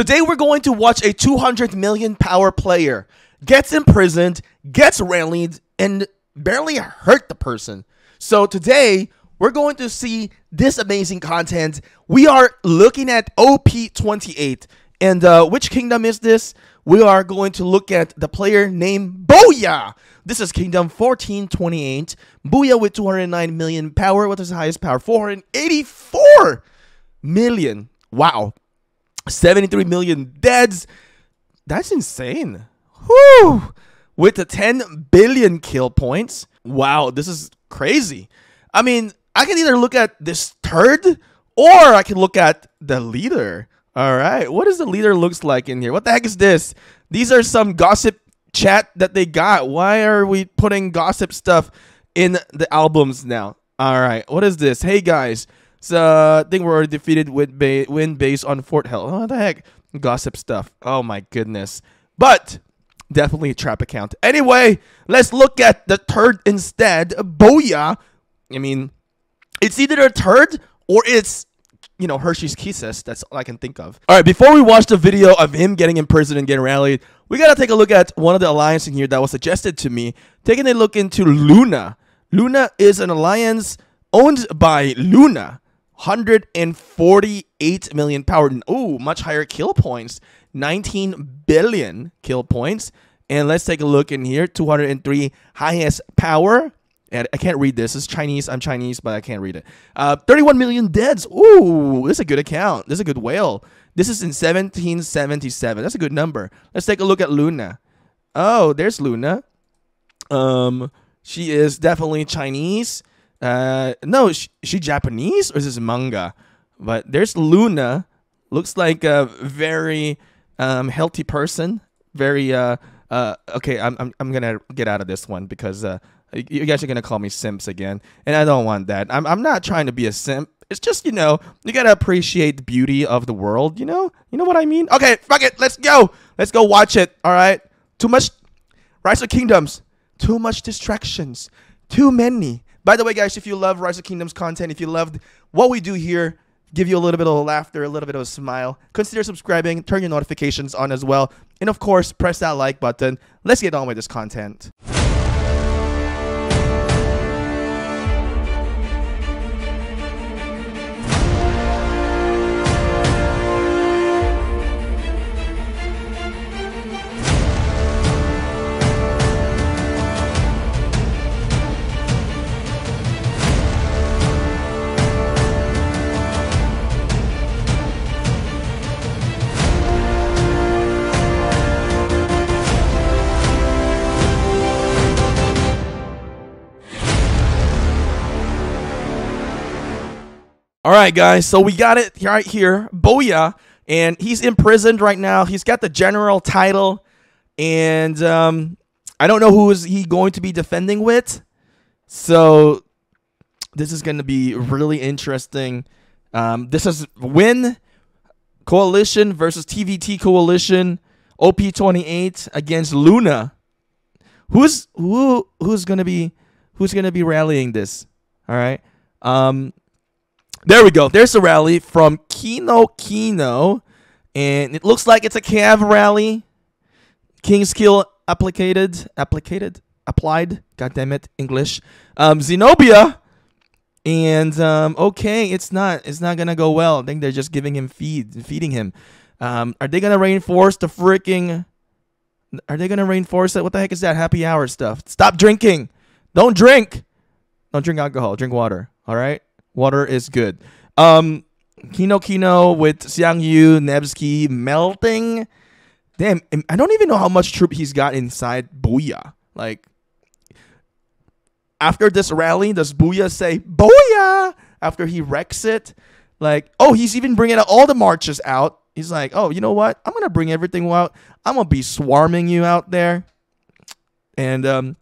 Today we're going to watch a 200 million power player gets imprisoned, gets rallied, and barely hurt the person. So today we're going to see this amazing content. We are looking at OP28. And uh, which kingdom is this? We are going to look at the player named Booyaah. This is Kingdom 1428. Booyaah with 209 million power. What is the highest power? 484 million. Wow. 73 million deads. That's insane. Whew. With the 10 billion kill points. Wow, this is crazy. I mean, I can either look at this turd or I can look at the leader. All right. What does the leader looks like in here? What the heck is this? These are some gossip chat that they got. Why are we putting gossip stuff in the albums now? All right. What is this? Hey guys. So I think we're already defeated with ba- win based on Fort Hill. What oh, the heck? Gossip stuff. Oh my goodness. But definitely a trap account. Anyway, let's look at the turd instead. Booyaah. I mean, it's either a turd or it's you know Hershey's Kisses. That's all I can think of. All right, before we watch the video of him getting imprisoned and getting rallied, we gotta take a look at one of the alliances in here that was suggested to me. Taking a look into Luna. Luna is an alliance owned by Luna. 148 million power. Oh, much higher kill points. 19 billion kill points. And let's take a look in here. 203 highest power. And I can't read this. It's Chinese. I'm Chinese, but I can't read it. Uh, 31 million deads. Ooh, this is a good account. This is a good whale. This is in 1777. That's a good number. Let's take a look at Luna. Oh, there's Luna. Um, she is definitely Chinese. Uh, no, she, she Japanese or is this manga? But there's Luna. Looks like a very um, healthy person. Very uh, uh, okay. I'm, I'm I'm gonna get out of this one because uh, you guys are gonna call me simps again, and I don't want that. I'm I'm not trying to be a simp. It's just you know you gotta appreciate the beauty of the world. You know you know what I mean. Okay, fuck it. Let's go. Let's go watch it. All right. Too much Rise of Kingdoms. Too much distractions. Too many. By the way, guys, if you love Rise of Kingdoms content, if you loved what we do here, give you a little bit of laughter, a little bit of a smile, consider subscribing, turn your notifications on as well, and of course, press that like button. Let's get on with this content. Right, guys. So we got it right here, Booyaah, and he's imprisoned right now. He's got the general title, and um, I don't know who is he going to be defending with. So this is going to be really interesting. Um, this is Win Coalition versus TVT Coalition, OP28 against Luna. Who's who? Who's gonna be who's gonna be rallying this? All right. Um, there we go. There's a rally from Kino Kino. And it looks like it's a Cav rally. King skill applicated. Applicated? Applied. God damn it. English. Um, Zenobia. And um, okay, it's not it's not gonna go well. I think they're just giving him feed feeding him. Um, are they gonna reinforce the freaking are they gonna reinforce it? What the heck is that happy hour stuff? Stop drinking. Don't drink. Don't drink alcohol. Drink water. All right. Water is good. Um, Kino Kino with Xiang Yu, Nevsky melting. Damn, I don't even know how much troop he's got inside Booyaah. Like, after this rally, does Booyaah say Booyah after he wrecks it? Like, oh, he's even bringing all the marches out. He's like, oh, you know what? I'm gonna bring everything out. I'm gonna be swarming you out there. And um,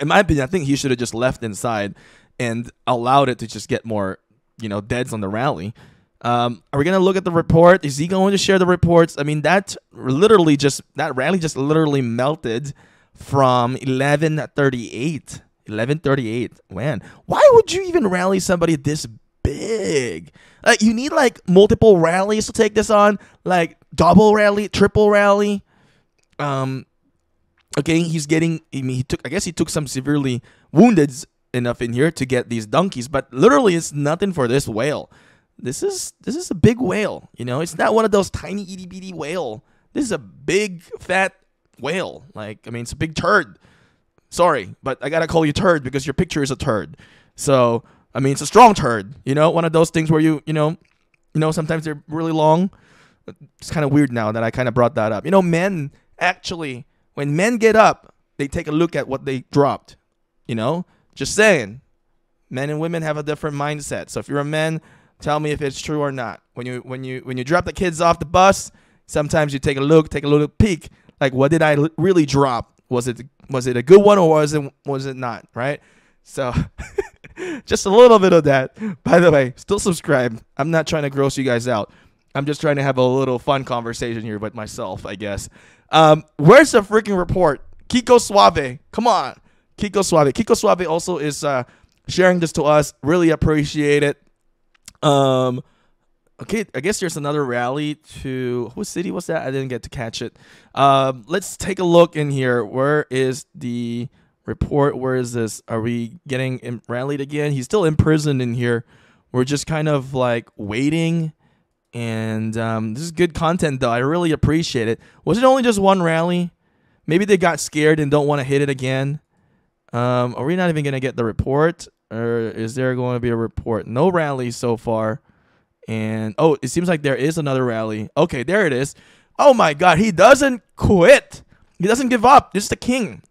in my opinion, I think he should have just left inside and allowed it to just get more, you know, deads on the rally. Um, are we gonna look at the report? Is he going to share the reports? I mean, that literally just that rally just literally melted from 1138. 1138. Man, why would you even rally somebody this big? Like, you need like multiple rallies to take this on. Like, double rally, triple rally. Um, okay, he's getting. I mean, he took. I guess he took some severely wounded enough in here to get these donkeys, but literally, it's nothing for this whale. This is this is a big whale. You know, it's not one of those tiny itty bitty whale. This is a big fat whale. Like, I mean, it's a big turd. Sorry, but I gotta call you turd because your picture is a turd. So, I mean, it's a strong turd. You know, one of those things where you, you know, you know, sometimes they're really long. It's kind of weird now that I kind of brought that up. You know, men actually, when men get up, they take a look at what they dropped. You know, just saying. Men and women have a different mindset. So if you're a man, tell me if it's true or not. When you when you when you drop the kids off the bus, sometimes you take a look, take a little peek, like what did I really drop? Was it was it a good one or was it was it not? Right? So just a little bit of that. By the way, still subscribe. I'm not trying to gross you guys out. I'm just trying to have a little fun conversation here with myself, I guess. Um, where's the freaking report? Kiko Suave. Come on. Kiko Suave. Kiko Suave also is uh, sharing this to us. Really appreciate it. Um, okay, I guess there's another rally to whose city was that? I didn't get to catch it. Um, let's take a look in here. Where is the report? Where is this? Are we getting rallied again? He's still imprisoned in here. We're just kind of like waiting and um, this is good content, though. I really appreciate it. Was it only just one rally? Maybe they got scared and don't want to hit it again. Um, are we not even going to get the report? Or is there going to be a report? No rally so far. And oh, it seems like there is another rally. Okay, there it is. Oh my God, he doesn't quit. He doesn't give up. This is the king.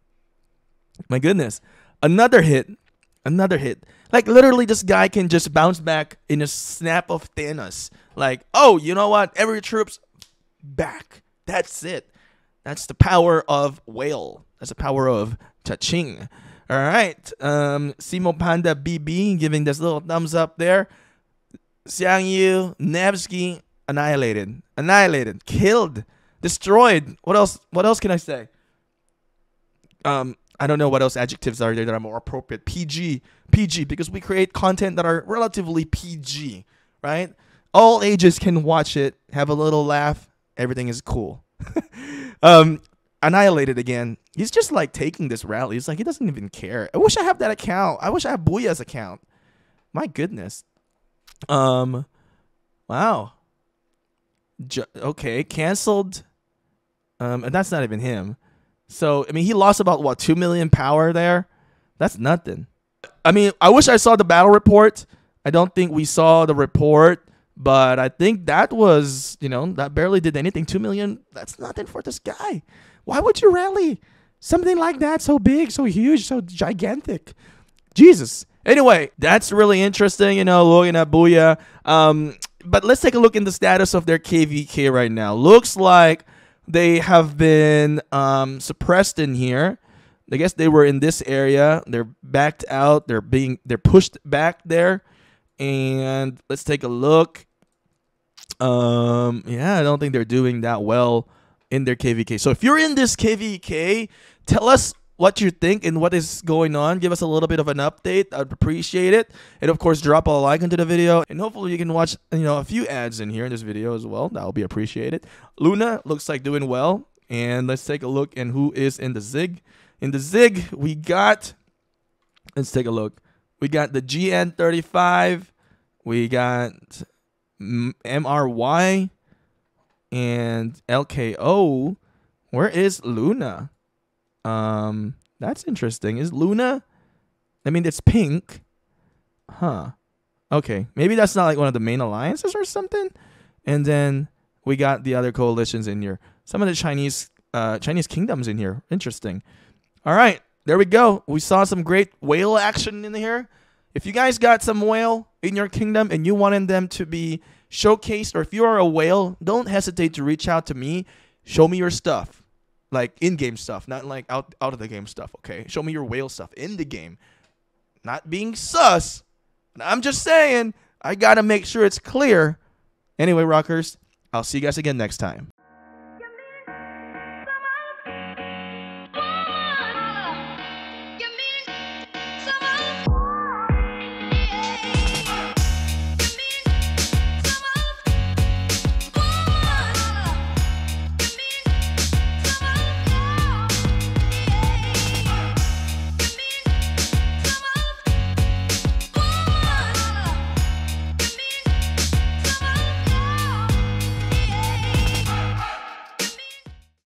My goodness. Another hit. Another hit. Like literally, this guy can just bounce back in a snap of Thanos. Like, oh, you know what? Every troop's back. That's it. That's the power of whale. That's the power of Chaching. All right. Um, Simo Panda BB giving this little thumbs up there. Xiang Yu, Nevsky, annihilated. Annihilated. Killed. Destroyed. What else? What else can I say? Um, I don't know what else adjectives are there that are more appropriate. PG, PG, because we create content that are relatively PG, right? All ages can watch it, have a little laugh. Everything is cool. um, annihilated again. He's just like taking this rally. He's like he doesn't even care. I wish I have that account. I wish I have Booyaah's account. My goodness. Um, wow. J- okay, canceled. Um, and that's not even him. So I mean, he lost about what two million power there. That's nothing. I mean, I wish I saw the battle report. I don't think we saw the report, but I think that was you know that barely did anything. Two million. That's nothing for this guy. Why would you rally something like that so big, so huge, so gigantic? Jesus. Anyway, that's really interesting. You know, looking at. Um, but let's take a look in the status of their KVK right now. Looks like they have been um, suppressed in here. I guess they were in this area. They're backed out. They're being they're pushed back there. And let's take a look. Um, yeah, I don't think they're doing that well in their KVK. So if you're in this KVK, tell us what you think and what is going on. Give us a little bit of an update. I'd appreciate it. And of course, drop a like into the video. And hopefully you can watch you know a few ads in here in this video as well. That will be appreciated. Luna looks like doing well. And let's take a look and who is in the Zig. In the Zig, we got let's take a look. We got the GN35. We got MRY and LKO. Where is Luna? Um, that's interesting. Is Luna? I mean, it's pink. Huh. Okay. Maybe that's not like one of the main alliances or something. And then we got the other coalitions in here. Some of the Chinese uh, Chinese kingdoms in here. Interesting. All right. There we go. We saw some great whale action in here. If you guys got some whale in your kingdom and you wanted them to be showcased, or if you are a whale, don't hesitate to reach out to me. Show me your stuff like in-game stuff, not like out out of the game stuff. Okay, show me your whale stuff in the game. Not being sus. I'm just saying I gotta make sure it's clear. Anyway, rockers, I'll see you guys again next time.